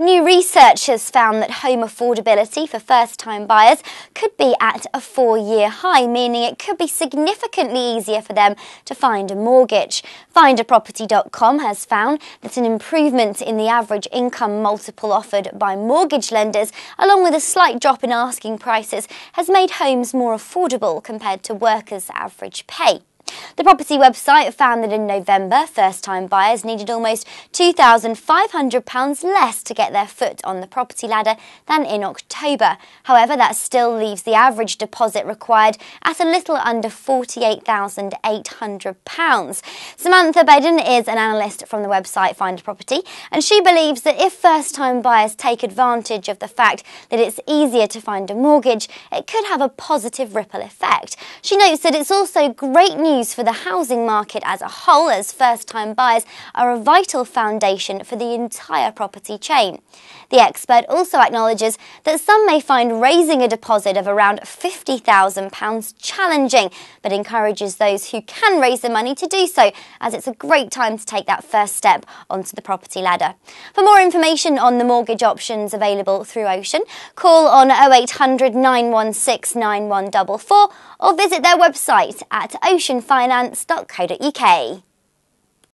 New research has found that home affordability for first time buyers could be at a four year high, meaning it could be significantly easier for them to find a mortgage. FindAProperty.com has found that an improvement in the average income multiple offered by mortgage lenders, along with a slight drop in asking prices, has made homes more affordable compared to workers' average pay. The property website found that in November, first time buyers needed almost £2,500 less to get their foot on the property ladder than in October. However, that still leaves the average deposit required at a little under £48,800. Samantha Baden is an analyst from the website Find a Property, and she believes that if first time buyers take advantage of the fact that it's easier to find a mortgage, it could have a positive ripple effect. She notes that it's also great news news for the housing market as a whole, as first time buyers are a vital foundation for the entire property chain. The expert also acknowledges that some may find raising a deposit of around £50,000 challenging, but encourages those who can raise the money to do so, as it's a great time to take that first step onto the property ladder. For more information on the mortgage options available through Ocean, call on 0800 916 9144 or visit their website at oceanfinance.co.uk.